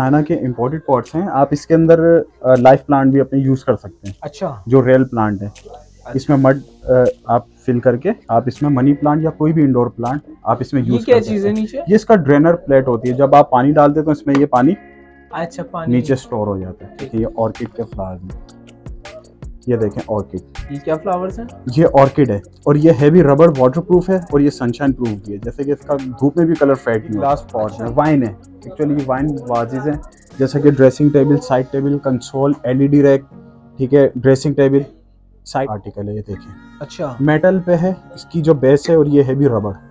China के imported pots हैं आप इसके अंदर लाइफ प्लांट भी अपने यूज़ कर सकते हैं। अच्छा। जो रियल प्लांट है। इसमें मड आप फिल करके आप इसमें मनी प्लांट या कोई भी इंडोर प्लांट आप इसमें यूज़ क्या कर चीज़ सकते है। नीचे? ये इसका ड्रेनर प्लेट होती है। जब आप पानी डालते हैं तो इसमें ये पानी अच्छा पानी। नीचे स्टोर हो जाता है। है ये ऑर्किड के फ्लावर में। ये देखें ऑर्किड ये क्या फ्लावर्स हैं? ये ऑर्किड है और ये हैवी रबर वाटर प्रूफ है और ये सनशाइन प्रूफ भी है। जैसे कि इसका धूप में भी कलर फेड नहीं ग्लास पॉट है। वाइन है। एक्चुअली वाइन वाजिज है। जैसे कि dressing table side table console LED rack ठीक है? ड्रेसिंग टेबल साइड आर्टिकल है ये देखिए अच्छा। मेटल पे है। इसकी जो बेस है और ये हैवी रबर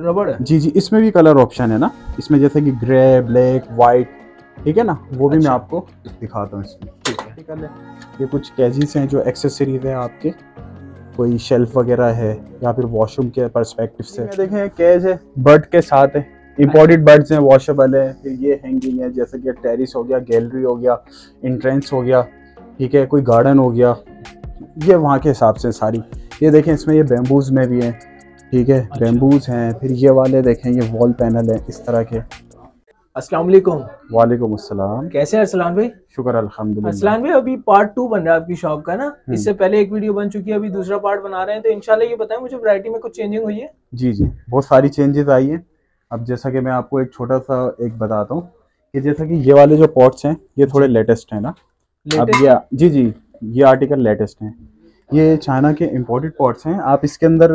रबड़ है? जी जी। इसमें भी कलर ऑप्शन है ना? इसमें जैसे कि ग्रे ब्लैक वाइट ठीक है ना? वो भी मैं अच्छा। आपको दिखाता हूँ इसमें। आर्टिकल है। ये कुछ कैजीज हैं जो एक्सेसरीज है आपके। कोई शेल्फ वगैरह है या फिर वॉशरूम के परस्पेक्टिव से। देखें कैज है बर्ड के साथ है। इम्पोर्टेड बर्ड्स हैं वॉशेबल है फिर ये हैंगिंग है जैसे कि टेरिस हो गया गैलरी हो गया इंट्रेंस हो गया ठीक है कोई गार्डन हो गया। ये वहाँ के हिसाब से सारी। ये देखें इसमें ये बेम्बूज़ में भी हैं ठीक है अच्छा। बैम्बूज हैं फिर ये वाले देखें ये वॉल पैनल है इस तरह के। अस्सलाम वालेकुम अस्सलाम। कैसे हैं अरसलान भाई? शुक्र अल्हम्दुलिल्लाह। अरसलान भाई अभी पार्ट टू बन रहा है आपकी शॉप का ना। हम्म। इससे पहले एक वीडियो बन चुकी है अभी दूसरा पार्ट बना रहे हैं। तो इंशाल्लाह ये बताएँ मुझे वैरायटी में कुछ चेंजिंग हुई है? जी जी। बहुत सारी चेंजेस आई हैं। अब जैसा कि मैं आपको एक छोटा सा एक बताता हूँ कि जैसा कि ये वाले जो पॉट्स हैं ये थोड़े लेटेस्ट हैं ना। अब ये जी जी। ये आर्टिकल लेटेस्ट हैं। ये चाइना के इम्पोर्टेड पॉट्स हैं। आप इसके अंदर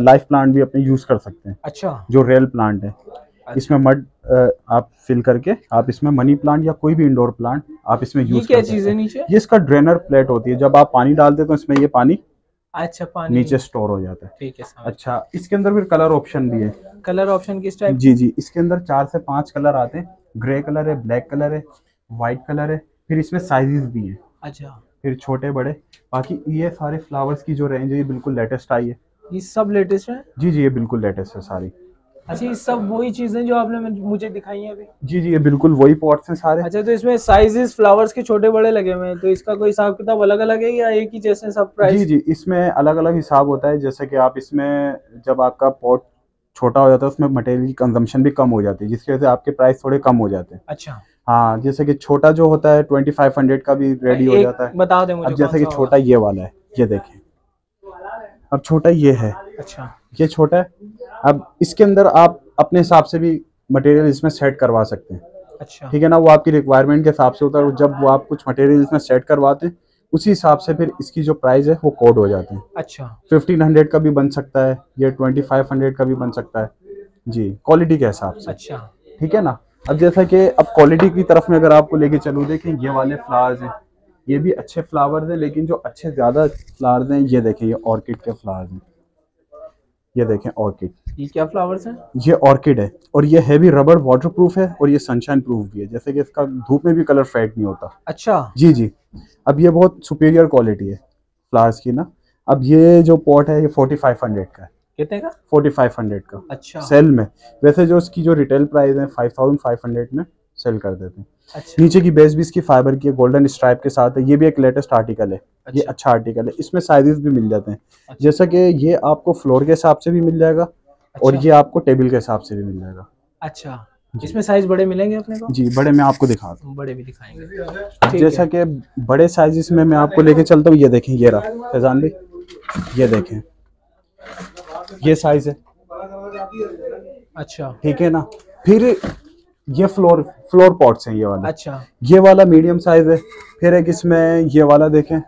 लाइफ प्लांट भी अपने यूज़ कर सकते हैं। अच्छा। जो रियल प्लांट है। इसमें मड आप फिल करके आप इसमें मनी प्लांट या कोई भी इंडोर प्लांट आप इसमें यूज़ क्या चीज़ है नीचे? ये इसका ड्रेनर प्लेट होती है। जब आप पानी डालते तो इसमें ये पानी अच्छा पानी। नीचे स्टोर हो जाता है। ठीक है अच्छा इसके अंदर फिर कलर ऑप्शन भी है। कलर ऑप्शन किस टाइप जी जी इसके अंदर चार से पाँच कलर आते हैं। ग्रे कलर है ब्लैक कलर है व्हाइट कलर है फिर इसमें साइजेस भी हैं। अच्छा। फिर छोटे बड़े बाकी ये सारे फ्लावर्स की जो रेंज है ये बिल्कुल लेटेस्ट आई है। ये सब लेटेस्ट है? जी जी ये बिल्कुल लेटेस्ट है सारी। अच्छा ये सब वही चीज़ें जो आपने मुझे- दिखाई हैं अभी। जी जी ये बिल्कुल वही पॉट्स हैं सारे। अच्छा तो इसमें साइजेस फ्लावर्स के छोटे बड़े लगे हुए हैं तो इसका कोई हिसाब किताब अलग अलग है या एक ही जैसे सब प्राइस जी जी इसमें अलग अलग हिसाब होता है जैसे कि आप इसमें जब आपका पॉट छोटा हो जाता है उसमें मटेरियल की कंजम्पशन भी कम हो जाती है जिसकी वजह से आपके प्राइस थोड़े कम हो जाते हैं। अच्छा। हाँ जैसे कि छोटा जो होता है ट्वेंटी फाइव हंड्रेड का भी रेडी हो जाता है। बता दें मुझे अब जैसे कि छोटा ये वाला है ये देखें। अब छोटा ये है। अच्छा। ये छोटा है। अब इसके अंदर आप अपने हिसाब से भी मटेरियल इसमें सेट करवा सकते हैं। अच्छा। ठीक है ना? वो आपकी रिक्वायरमेंट के हिसाब से होता है। जब वो आप कुछ मटेरियल इसमें सेट करवाते हैं उसी हिसाब से फिर इसकी जो प्राइस है वो कोड हो जाते हैं। अच्छा। फिफ्टीन हंड्रेड का भी बन सकता है ये ट्वेंटी फाइव हंड्रेड का भी बन सकता है। जी क्वालिटी के हिसाब से। अच्छा। ठीक है ना? अब जैसा कि अब क्वालिटी की तरफ़ में अगर आपको लेके चलूँ देखें ये वाले फ्लावर्स हैं। ये भी अच्छे फ्लावर्स हैं लेकिन जो अच्छे ज़्यादा फ्लावर्स हैं ये देखें ये ऑर्किड के फ्लावर्स हैं। ये देखें ऑर्किड ये क्या फ्लावर्स हैं? ये ऑर्किड है और ये हैवी रबर वाटर प्रूफ है और ये सनशाइन प्रूफ भी है जैसे कि इसका धूप में भी कलर फेड नहीं होता। अच्छा। जी जी। अब ये बहुत सुपीरियर क्वालिटी है फ्लावर्स की ना। अब ये जो पॉट है ये फोर्टी फाइव हंड्रेड का है। कितने का? फोर्टी फाइव हंड्रेड का। अच्छा। सेल में। वैसे जो इसकी जो रिटेल प्राइस है फाइव थाउज़ेंड फाइव हंड्रेड में सेल कर देते हैं। अच्छा। नीचे की बेस भी इसकी फाइबर की गोल्डन स्ट्राइप के साथ है। ये भी एक लेटेस्ट आर्टिकल है। अच्छा। ये अच्छा। अच्छा आर्टिकल है। इसमें साइजेस भी मिल जाते हैं। अच्छा। जैसा कि ये आपको फ्लोर के हिसाब से भी मिल जाएगा अच्छा। और अच्छा, ये आपको टेबल के हिसाब से भी मिल जाएगा। अच्छा। जी। इसमें साइज़ बड़े मिलेंगे अपने को? जी बड़े मैं आपको दिखाता हूँ बड़े भी दिखाएँगे। जैसा। कि बड़े साइजेस में मैं आपको लेके चलता हूँ ये देखें ये रहा। फैजान भाई ये देखें। ये साइज़ है। अच्छा। ठीक है ना? फिर ये फ्लोर फ्लोर पॉट्स हैं ये वाला। अच्छा। ये वाला मीडियम साइज़ है फिर एक इसमें ये वाला देखें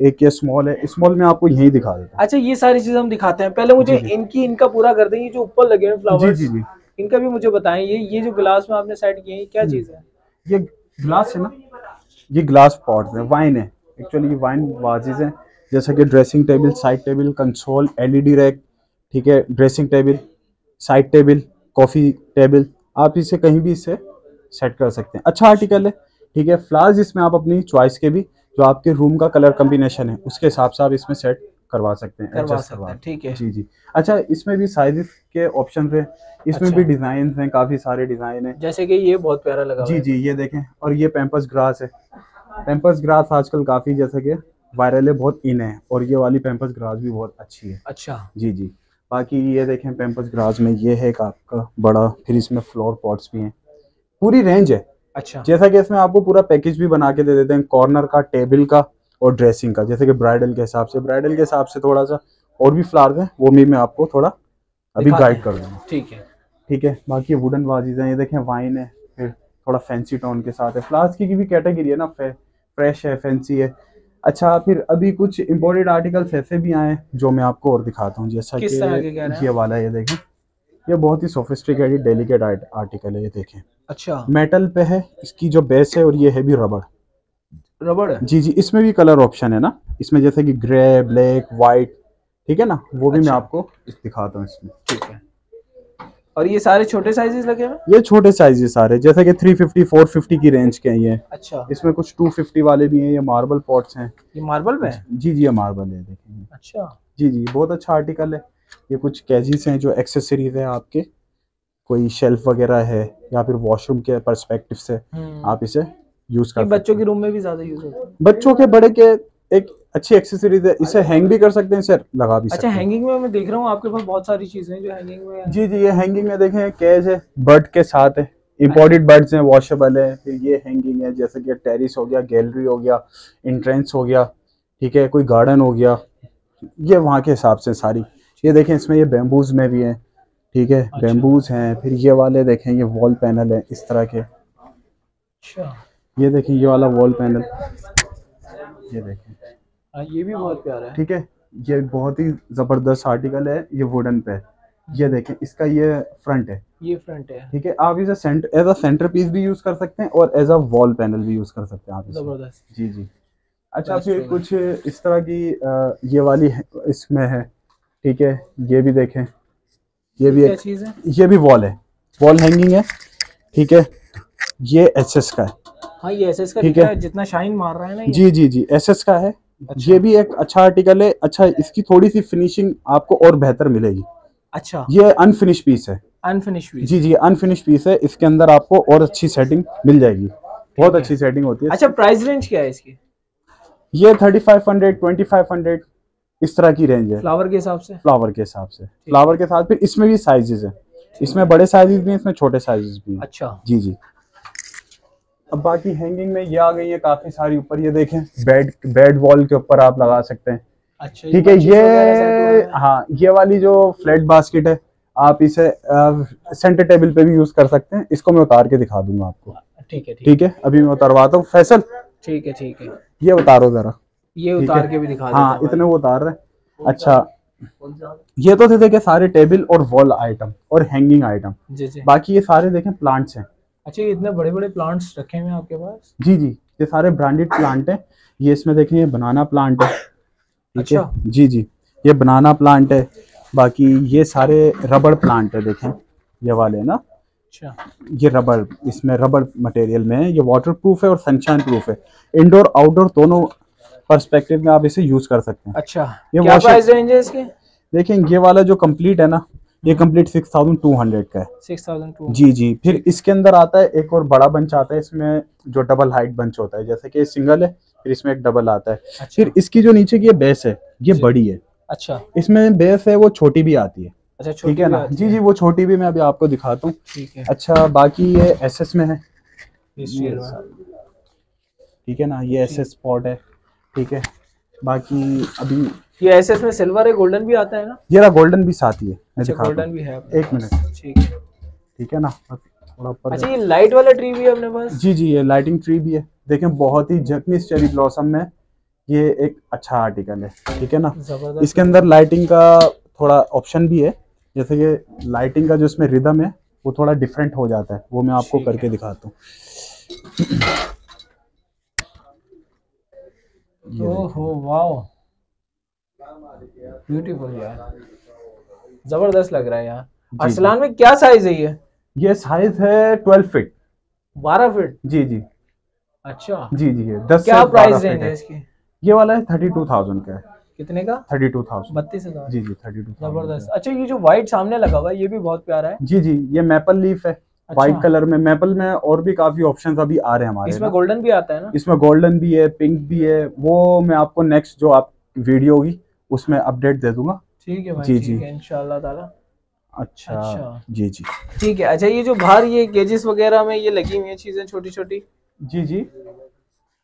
एक ये स्मॉल है स्मॉल में आपको यही दिखा देता अच्छा ये सारी चीज़ें हम दिखाते हैं। पहले मुझे जी, जी। इनकी इनका पूरा कर दें ये जो ऊपर लगे हैं फ्लावर्स जी जी जी। इनका भी मुझे बताएँ ये ये जो गिलास में आपने सेट किए हैं क्या। चीज़ है? ये ग्लास है ना? ये ग्लास पॉट्स है वाइन है। एक्चुअली ये वाइन वाजिज है जैसा कि dressing table side table console LED rack ठीक है? Dressing table side table coffee table आप इसे कहीं भी इसे सेट कर सकते हैं। अच्छा आर्टिकल है ठीक है? फ्लावर्स इसमें आप अपनी चॉइस के भी जो आपके रूम का कलर कम्बिनेशन है उसके हिसाब से आप इसमें सेट करवा सकते हैं करवा सकते हैं ठीक है। जी जी। अच्छा इसमें भी साइजेस के ऑप्शन है इसमें अच्छा। भी डिज़ाइन हैं काफ़ी सारे डिज़ाइन हैं। जैसे कि ये बहुत प्यारा लगा जी जी ये देखें और ये पेम्पस ग्रास है। पेम्पस ग्रास आजकल काफ़ी जैसे कि वायरल है बहुत इन है और ये वाली पेम्पस ग्रास भी बहुत अच्छी है। अच्छा। जी जी। बाकी ये देखें पेम्पस ग्रास में ये है एक आपका बड़ा फिर इसमें फ्लोर पॉट्स भी हैं। पूरी रेंज है। अच्छा। जैसा कि इसमें आपको पूरा पैकेज भी बना के दे देते हैं कॉर्नर का टेबल का और ड्रेसिंग का। जैसे कि ब्राइडल के हिसाब से ब्राइडल के हिसाब से थोड़ा सा और भी फ्लावर्स हैं वो भी मैं आपको थोड़ा अभी गाइड कर दूँगा ठीक है। ठीक है बाकी वुडन वाजीज हैं ये देखें वाइन है फिर थोड़ा फैंसी टोन के साथ है। फ्लावर्स की भी कैटेगरी है ना फ्रेश है फैंसी है। अच्छा फिर अभी कुछ इम्पोर्टेड आर्टिकल्स ऐसे भी आए जो मैं आपको और दिखाता हूँ जैसा के ये वाला ये देखें। ये बहुत ही सोफिस्टिकेटेड डेलिकेट आर्टिकल है ये देखें। अच्छा। मेटल पे है इसकी जो बेस है और ये है भी रबड़ रबड़ जी जी इसमें भी कलर ऑप्शन है ना? इसमें जैसे कि ग्रे ब्लैक वाइट ठीक है ना? वो भी अच्छा। मैं। आपको दिखाता हूँ इसमें। ठीक है। और ये सारे छोटे साइजेस लगे हुए? हैं? ये छोटे साइज़ सारे जैसे कि 350 450 की रेंज के हैं ये। अच्छा। इसमें कुछ 250 वाले भी हैं ये मार्बल पॉट्स हैं। ये मार्बल है जी जी ये मार्बल है देखेंगे। अच्छा। जी जी बहुत अच्छा आर्टिकल है। ये कुछ कैजीज हैं जो एक्सेसरीज है आपके। कोई शेल्फ वगैरह है या फिर वॉशरूम के परस्पेक्टिव से हम्म। आप इसे यूज़ कर बच्चों के रूम में भी ज़्यादा यूज़ होता है। बच्चों के बड़े के एक अच्छी एक्सेसरीज है। इसे हैंग भी कर सकते हैं इसे लगा भी अच्छा हैंगिंग में मैं देख रहा हूँ आपके पास बहुत सारी चीज़ें हैं जो हैंगिंग में। जी जी ये हैंगिंग में देखें कैज है बर्ड के साथ है। इम्पोर्टेड बर्ड्स हैं वॉशेबल है फिर ये हैंगिंग है जैसे कि टेरिस हो गया गैलरी हो गया इंट्रेंस हो गया ठीक है कोई गार्डन हो गया। ये वहाँ के हिसाब से सारी। ये देखें इसमें ये बेम्बूज में भी है ठीक है अच्छा। बेम्बूज हैं फिर ये वाले देखें ये वॉल पैनल है इस तरह के। अच्छा। ये देखें ये वाला वॉल पैनल ये देखें। हाँ ये भी बहुत प्यारा है। ठीक है ये बहुत ही ज़बरदस्त आर्टिकल है ये वुडन पे। ये देखें इसका ये फ्रंट है। ये फ्रंट है। ठीक है आप इसे centre as a centre piece भी यूज़ कर सकते हैं और एज अ वॉल पैनल भी यूज़ कर सकते हैं आप ज़बरदस्त। जी जी। अच्छा फिर कुछ इस तरह की ये वाली इसमें है। ठीक है ये भी देखें। ये भी एक चीज़ है? ये भी वॉल है। वॉल हैंगिंग है। ठीक है ये एस एस का है। हाँ ये एसएस का ठीक है। जितना शाइन मार रहा है ना जी जी जी एस एस का है। अच्छा। ये भी एक अच्छा आर्टिकल है। अच्छा इसकी थोड़ी सी फिनिशिंग आपको और बेहतर मिलेगी। अच्छा। ये अनफिनिश पीस है। अनफिनिश पीस जी जी अनफिनिश पीस है। इसके अंदर आपको और अच्छी सेटिंग मिल जाएगी। बहुत अच्छी सेटिंग होती है। अच्छा प्राइस रेंज क्या है इसकी? ये thirty five hundred twenty five hundred इस तरह की रेंज है। फ्लावर के हिसाब से? फ्लावर के हिसाब से। फ्लावर के साथ फिर इसमें भी साइजेस है। इसमें बड़े साइजेस भी हैं इसमें छोटे साइजेस भी हैं। अच्छा। जी जी। अब बाकी हैंगिंग में ये आ गई है काफ़ी सारी ऊपर ये देखें बेड बेड वॉल के ऊपर आप लगा सकते हैं। अच्छा ठीक है ये हाँ। ये वाली जो फ्लैट बास्केट है आप इसे सेंटर टेबल पे भी यूज़ कर सकते हैं। इसको मैं उतार के दिखा दूँगा आपको। ठीक है ठीक ठीक है अभी मैं उतारवाता हूँ। फैसल ठीक है ठीक है। ये उतारो जरा। ये उतार के भी दिखा हाँ इतने वो उतार रहे अच्छा। ये तो थे देखे सारे टेबल और वॉल आइटम और हैंगिंग आइटम जी जी। बाकी ये सारे देखें प्लांट्स हैं। अच्छा ये इतने बड़े बड़े प्लांट्स रखे हुए हैं आपके पास? जी जी ये सारे ब्रांडेड प्लांट हैं। ये इसमें देखें ये बनाना प्लांट है। ठीक है? अच्छा। जी जी ये बनाना प्लांट है। बाकी ये सारे रबड़ प्लांट है देखें ये वाले ना? अच्छा। ये रबड़ इसमें रबड़ मटेरियल में है। ये वाटर प्रूफ है और सनशाइन प्रूफ है। इंडोर आउटडोर दोनों पर्सपेक्टिव में आप इसे यूज़ कर सकते हैं। अच्छा। ये क्या प्राइस रेंज है इसके? देखें ये वाला जो कंप्लीट है ना ये complete six thousand two hundred का है। सिक्स थाउज़ेंड टू जी जी। फिर इसके अंदर आता है एक और बड़ा बंच आता है इसमें जो डबल हाइट बंच होता है जैसे कि सिंगल है फिर इसमें एक डबल आता है। अच्छा। फिर इसकी जो नीचे की ये बेस है ये बड़ी है। अच्छा। इसमें बेस है वो छोटी भी आती है। अच्छा ठीक है ना? जी जी वो छोटी भी मैं अभी आपको दिखाता हूँ। अच्छा बाकी ये एस एस में है। ठीक है ना? ये एस एस स्पॉट है। ठीक है। बाकी अभी ये एसएस में सिल्वर है गोल्डन भी आता है ना? ये रहा गोल्डन भी साथ ही है अच्छा गोल्डन हूँ। भी है एक मिनट ठीक है। ठीक है ना? थोड़ा ऊपर अच्छा ये लाइट वाला ट्री भी है अपने पास? जी जी ये लाइटिंग ट्री भी है। देखें बहुत ही जैपनीज चेरी ब्लॉसम में ये एक अच्छा आर्टिकल है। ठीक है ना? इसके अंदर लाइटिंग का थोड़ा ऑप्शन भी है। जैसे कि लाइटिंग का जो इसमें रिदम है वो थोड़ा डिफरेंट हो जाता है। वो मैं आपको करके दिखाता हूँ। ये ओहो वाओ। ब्यूटीफुल यार। ज़बरदस्त लग रहा है यार। अरसलान में क्या साइज़ है ये? ये साइज़ है ट्वेल्व फीट बारह फीट जी जी। अच्छा। जी जी ये दस क्या प्राइस रेंज है इसकी? ये वाला है थर्टी टू थाउज़ेंड का है। कितने का? थर्टी टू थाउज़ेंड बत्तीस हज़ार। जी जी थर्टी टू ज़बरदस्त। अच्छा ये जो व्हाइट सामने लगा हुआ है ये भी बहुत प्यारा है। जी जी ये मेपल लीफ है। व्हाइट अच्छा। कलर में मेपल में और भी काफ़ी ऑप्शंस अभी आ रहे हैं हमारे इसमें गोल्डन भी आता है ना? इसमें गोल्डन भी है पिंक भी है। वो मैं आपको नेक्स्ट जो आप वीडियो होगी उसमें अपडेट दे दूँगा। ठीक है भाई जी, जी। इंशाल्लाह ताला। अच्छा अच्छा। जी जी। ठीक है अच्छा ये जो बाहर ये केजेस वगैरह में ये लगी हुई हैं चीज़ें छोटी छोटी जी जी।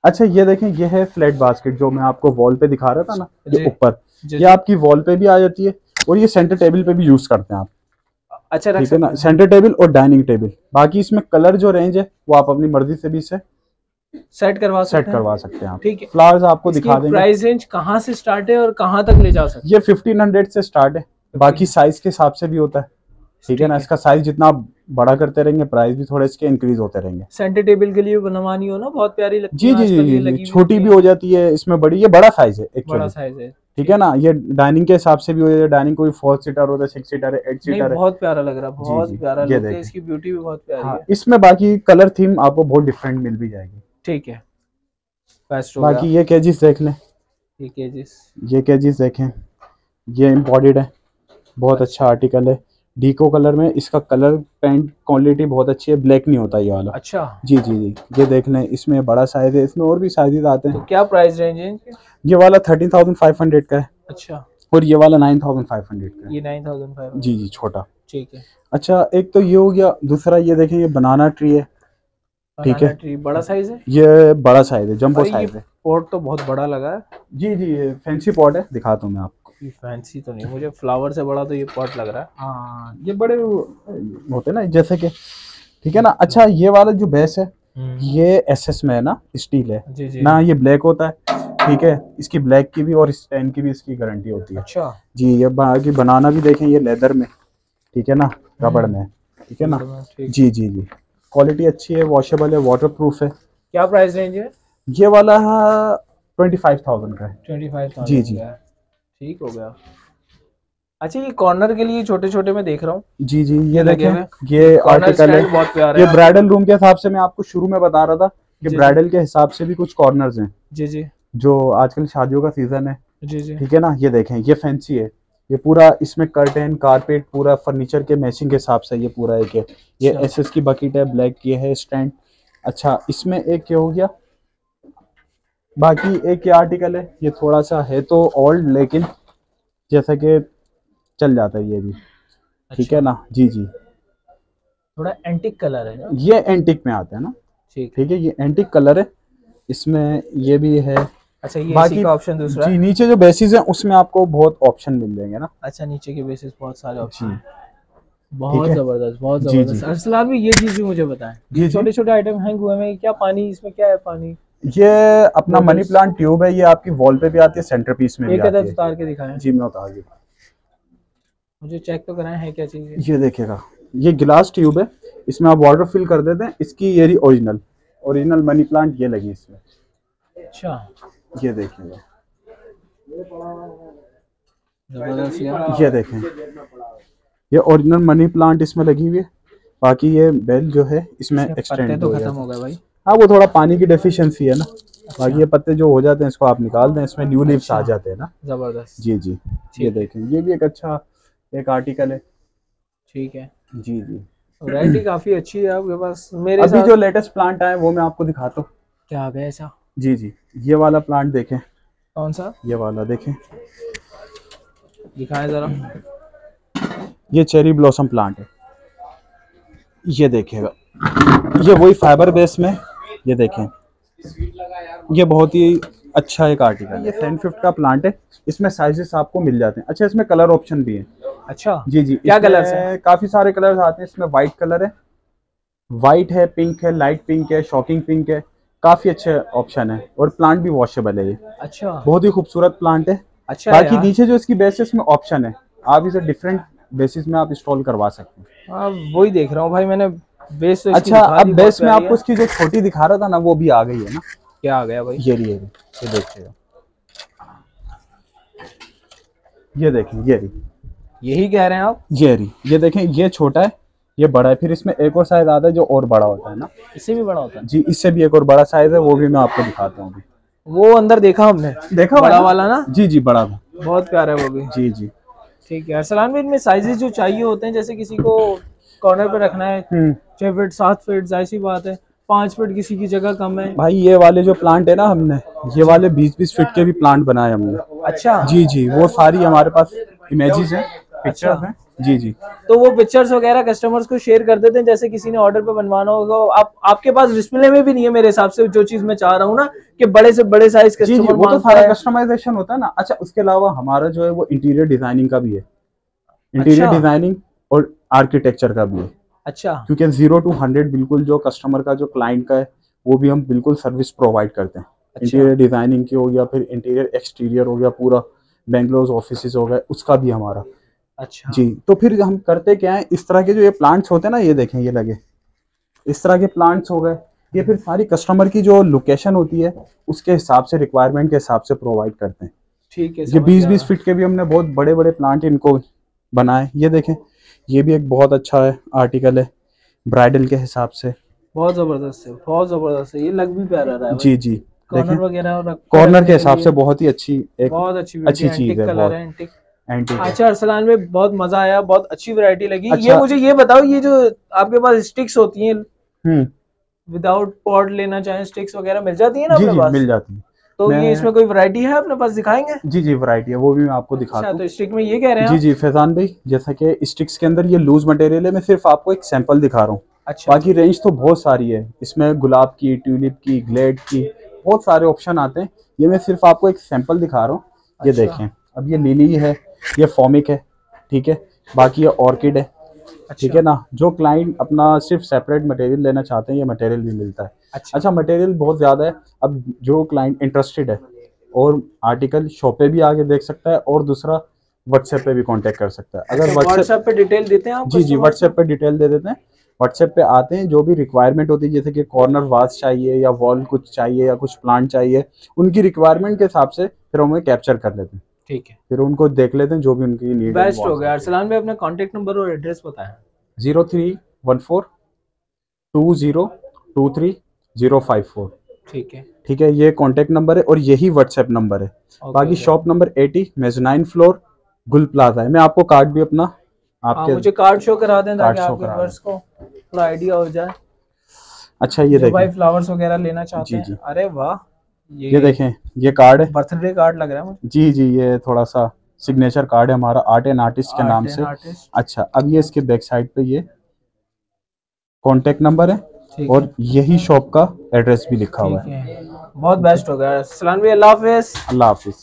अच्छा ये देखें ये है फ्लैट बास्केट जो मैं आपको वॉल पे दिखा रहा था ना ये ऊपर। ये आपकी वॉल पे भी आ जाती है और ये सेंटर टेबल पे भी यूज़ करते हैं आप। अच्छा ठीक है ना? सेंटर टेबल और डाइनिंग टेबल बाकी इसमें कलर जो रेंज है वो आप अपनी मर्ज़ी से भी इसे सेट करवा सकते सेट हैं। करवा सकते हैं ठीक है। फ्लावर्स आपको दिखा देंगे। प्राइस रेंज कहाँ से स्टार्ट है और कहाँ तक ले जा सकते हैं? ये फिफ्टीन हंड्रेड से स्टार्ट है। बाकी साइज़ के हिसाब से भी होता है। ठीक है ना? इसका साइज़ जितना आप बड़ा करते रहेंगे प्राइस भी थोड़े इसके इंक्रीज होते रहेंगे। सेंटर टेबल के लिए बनवानी हो ना? बहुत प्यारी लगती जी है जी जी जी, छोटी भी हो जाती है। इसमें बड़ी ये बड़ा साइज़ है बड़ा साइज़ है। ठीक है ना? ये डाइनिंग के हिसाब से भी हो है डाइनिंग कोई फोर सीटर होता है सिक्स सीटर है एट सीटर है। बहुत प्यारा लग रहा है बहुत प्यारा ये लुक है। इसकी ब्यूटी भी बहुत प्यारी हाँ है। इसमें बाकी कलर थीम आपको बहुत डिफरेंट मिल भी जाएगी। ठीक है। बेस्ट बाकी ये केजीज देख लें। ये केजेस ये केजीज देखें। ये इम्पॉर्टेड है। बहुत अच्छा आर्टिकल है। डीको कलर में इसका कलर पेंट क्वालिटी बहुत अच्छी है। ब्लैक नहीं होता ये वाला। अच्छा। जी जी जी। ये देख लें। इसमें बड़ा साइज़ है। इसमें और भी साइजेस आते हैं। तो क्या प्राइस रेंज है ये वाला थर्टीन थाउज़ेंड फाइव हंड्रेड का है। अच्छा। और ये वाला नाइन थाउज़ेंड फाइव हंड्रेड का ये नाइन थाउज़ेंड फाइव जी जी छोटा। ठीक है। अच्छा एक तो ये हो गया। दूसरा ये देखें। ये बनाना ट्री है। ठीक है। बड़ा साइज़ है? ये बड़ा साइज़ है जंबो साइज़ है। पॉट तो बहुत बड़ा लगा है। जी जी ये फैंसी पॉट है दिखाता हूँ मैं आपको। ये फैंसी तो नहीं मुझे फ्लावर से बड़ा तो ये पॉट लग रहा है। हाँ ये बड़े होते ना जैसे कि ठीक है ना अच्छा ये वाला जो बेस है ये एसएस में है ना स्टील है। जी जी। ना ये ब्लैक होता है ठीक है इसकी ब्लैक की भी और स्टैंड की भी इसकी गारंटी होती है। अच्छा। जी ये बाकी बनाना भी देखें ये लेदर में ठीक है ना रबड़ में ठीक है ना। जी जी जी। क्वालिटी अच्छी है वॉशेबल है वाटर प्रूफ है। क्या प्राइस रेंज है? ये वाला ट्वेंटी फाइव थाउज़ेंड का है। ट्वेंटी फाइव जी, जी। ठीक हो गया। अच्छा ये कॉर्नर के लिए छोटे छोटे मैं देख रहा हूँ। जी जी ये देखें ये आर्टिकल है। बहुत प्यारा ये ब्राइडल रूम के हिसाब से मैं आपको शुरू में बता रहा था कि ब्राइडल के हिसाब से भी कुछ कॉर्नर्स हैं। जी जी। जो आजकल शादियों का सीज़न है। जी जी। ठीक है ना? ये देखें ये फैंसी है। ये पूरा इसमें कर्टेन कारपेट पूरा फर्नीचर के मैचिंग के हिसाब से ये पूरा एक है। ये अच्छा। एसएस की बकेट है ब्लैक ये है स्टैंड अच्छा इसमें एक क्या हो गया? बाकी एक ये आर्टिकल है ये थोड़ा सा है तो ओल्ड लेकिन जैसा कि चल जाता है ये भी। ठीक है ना? जी जी। थोड़ा एंटिक कलर है ना? ये एंटिक में आता है ना? ठीक। ठीक है ये एंटिक कलर है। इसमें ये भी है। अच्छा ये बाकी- का ऑप्शन दूसरा जी नीचे जो बेसिस है उसमें आपको बहुत ऑप्शन मिल जाएँगे ना। अच्छा नीचे के बेसिस बहुत सारे ऑप्शन बहुत ज़बरदस्त बहुत ज़बरदस्त। भी ये चीज़ भी मुझे बताएँ। छोटे छोटे आइटम हैंग हुए हैं क्या पानी इसमें क्या है पानी? ये अपना मनी प्लांट ट्यूब है ये आपकी वॉल पे भी आती है सेंटर पीस में भी आती है। उतार के दिखाएँ। जी मैं उतार मुझे चेक तो कराएँ है क्या चीज़? ये देखिएगा ये गिलास ट्यूब है इसमें आप वाटर फिल कर देते हैं इसकी ये रही ओरिजिनल ओरिजिनल मनी प्लांट ये लगी इसमें। अच्छा। ये ज़बरदस्त ये देखें। ये ओरिजिनल मनी प्लांट इसमें लगी हुई है। बाकी ये बेल जो है इसमें एक्सटेंड तो हो खत्म हो गए भाई। हाँ वो थोड़ा पानी की डेफिशिएंसी है ना। बाकी ये पत्ते जो हो जाते हैं इसको आप निकाल दें इसमें न्यू लीव्स आ अच्छा। जाते हैं ना। ज़बरदस्त। जी जी। ये देखें। ये भी एक अच्छा एक आर्टिकल है। ठीक है। जी जी। वैरायटी काफ़ी अच्छी है आपके पास। मेरे अभी जो लेटेस्ट प्लांट आए वो मैं आपको दिखाता हूँ। क्या आ गया ऐसा? जी जी। ये वाला प्लांट देखें। कौन सा? ये वाला देखें। दिखाएँ जरा। ये चेरी ब्लॉसम प्लांट है। ये देखिएगा ये वही फाइबर बेस में ये देखें। ये बहुत ही अच्छा एक आर्टिकल है। ये टेन फिफ्ट का प्लांट है। इसमें साइजेस आपको मिल जाते हैं। अच्छा इसमें कलर ऑप्शन भी है। अच्छा। जी जी। क्या colours हैं? काफ़ी सारे कलर्स आते हैं। इसमें वाइट कलर है। वाइट है पिंक है लाइट पिंक है शॉकिंग पिंक है। काफ़ी अच्छे ऑप्शन है और प्लांट भी वॉशेबल है ये। अच्छा। बहुत ही खूबसूरत प्लांट है। अच्छा बाकी नीचे जो इसकी बेसिस में ऑप्शन है आप इसे डिफरेंट बेसिस में आप इंस्टॉल करवा सकते हैं। हाँ वही देख रहा हूँ भाई मैंने। बेस तो अच्छा अब बेस में आपको। इसकी जो छोटी दिखा रहा था ना वो भी आ गई है ना। क्या आ गया भाई? ये रही ये रही, ये देखिएगा ये देखें ये रही। यही कह रहे हैं आप? ये रही ये देखें ये छोटा है ये बड़ा है। फिर इसमें एक और साइज़ आता है जो और बड़ा होता है ना। इससे भी बड़ा होता है? जी इससे भी एक और बड़ा साइज़ है वो भी मैं आपको दिखाता हूँ वो अंदर देखा हमने? देखा बड़ा वाला ना? जी जी बड़ा था। बहुत प्यारा है वो भी। जी जी। ठीक है अरसलान भाई इनमें साइजेस जो चाहिए होते हैं जैसे किसी को कॉर्नर पे रखना है हम्म। छह फीट सात फीट ज़ाहिर सी बात है पाँच फीट किसी की जगह कम है। भाई ये वाले जो प्लांट है ना हमने ये वाले बीस बीस फीट के भी प्लांट बनाए हमने। अच्छा। जी जी वो सारी हमारे पास इमेजेस हैं। पिक्चर्स अच्छा। हैं। जी जी। तो वो पिक्चर्स वगैरह कस्टमर्स को शेयर कर देते हैं जैसे किसी ने ऑर्डर पे बनवाना होगा आप आपके पास डिस्प्ले में भी नहीं है मेरे हिसाब से जो चीज़ मैं चाह रहा हूँ ना कि बड़े से बड़े साइज़ जी जी कस्टमर वो तो सारा कस्टमाइजेशन होता है ना। अच्छा उसके अलावा हमारा जो है वो इंटीरियर डिज़ाइनिंग का भी है। इंटीरियर अच्छा। डिज़ाइनिंग और आर्किटेक्चर का भी है। अच्छा। क्योंकि ज़ीरो टू हंड्रेड बिल्कुल जो कस्टमर का जो क्लाइंट का है वो भी हम बिल्कुल सर्विस प्रोवाइड करते हैं। अच्छा। इंटीरियर डिज़ाइनिंग की हो गया फिर इंटीरियर एक्सटीरियर हो गया पूरा बेंगलोर ऑफ़िस हो गए उसका भी हमारा। अच्छा। जी तो फिर हम करते क्या है? इस तरह के जो ये प्लांट्स होते हैं ना ये देखें ये लगे। इस तरह के प्लांट्स हो गए। ये फिर सारी कस्टमर की जो लोकेशन होती है उसके हिसाब से रिक्वायरमेंट के हिसाब से प्रोवाइड करते हैं। ठीक है ये बीस बीस। फीट के भी हमने बहुत बड़े बड़े प्लांट इनको बनाए। ये देखें ये भी एक बहुत अच्छा है आर्टिकल है ब्राइडल के हिसाब से। बहुत ज़बरदस्त है बहुत ज़बरदस्त है। ये लग भी प्यारा रहा है जी जी कॉर्नर वगैरह कॉर्नर के हिसाब से बहुत ही अच्छी एक बहुत अच्छी अच्छी चीज़ है, अच्छा अरसलान में बहुत मज़ा आया बहुत अच्छी वैरायटी लगी। अच्छा। ये मुझे ये बताओ ये जो आपके पास स्टिक्स होती हैं हम्म। विदाउट पॉड लेना चाहे स्टिक्स वगैरह मिल जाती है ना जी अपने जी पास? मिल जाती है। तो ये इसमें कोई वैरायटी है अपने पास दिखाएँगे? जी जी वैरायटी है वो भी मैं आपको दिखा अच्छा तो स्टिक में ये कह रहे हैं जी जी फैजान भाई जैसा कि स्टिक्स के अंदर ये लूज मटेरियल है मैं सिर्फ़ आपको एक सैंपल दिखा रहा हूँ। अच्छा। बाकी रेंज तो बहुत सारी है। इसमें गुलाब की ट्यूलिप की ग्लेड की बहुत सारे ऑप्शन आते हैं। ये मैं सिर्फ़ आपको एक सैंपल दिखा रहा हूँ। ये अच्छा। देखें। अब ये लिली है ये फॉमिक है ठीक है? बाकी ये ऑर्किड है ठीक अच्छा है ना? जो क्लाइंट अपना सिर्फ़ सेपरेट मटेरियल लेना चाहते हैं ये मटेरियल भी मिलता है। अच्छा। अच्छा मटेरियल बहुत ज़्यादा है। अब जो क्लाइंट इंटरेस्टेड है और आर्टिकल शॉप पे भी आगे देख सकता है और दूसरा व्हाट्सएप पे भी कांटेक्ट कर सकता है। अगर व्हाट्सएप व्हाट्सएप पे डिटेल देते हैं आप जी जी व्हाट्सएप पे डिटेल दे देते हैं। व्हाट्सएप पे आते हैं जो भी रिक्वायरमेंट होती है जैसे कि कॉर्नर वास चाहिए या वॉल कुछ चाहिए या कुछ प्लांट चाहिए उनकी रिक्वायरमेंट के हिसाब से फिर हमें कैप्चर कर लेते हैं। ठीक है। फिर उनको देख लेते हैं जो भी उनकी नीड बेस्ट हो गया अरसलान में अपना कांटेक्ट नंबर और एड्रेस बताएँ। Zero three one four two zero two three zero five four. ठीक है। ठीक है ये कॉन्टैक्ट नंबर है और यही व्हाट्सएप नंबर है। बाकी shop number 80 mezzanine floor Gul Plaza है। मैं आपको कार्ड भी अपना हाँ आपके मुझे कार्ड शो करा दें ताकि आपके व्यूअर्स को थोड़ा आइडिया हो जाए। अच्छा ये जो भाई फ्लावर्स वगैरह लेना चाहते हैं। अरे वाह ये ये देखें ये कार्ड है। बर्थडे कार्ड लग रहा है मुझे। जी जी ये थोड़ा सा सिग्नेचर कार्ड है हमारा आर्ट एंड आर्टिस्ट के नाम से। अच्छा अब ये इसके बैक साइड पे ये कॉन्टेक्ट नंबर है और यही शॉप का एड्रेस भी लिखा हुआ है। बहुत बेस्ट हो गया। अल्लाह हाफिज। अल्लाह हाफिज़।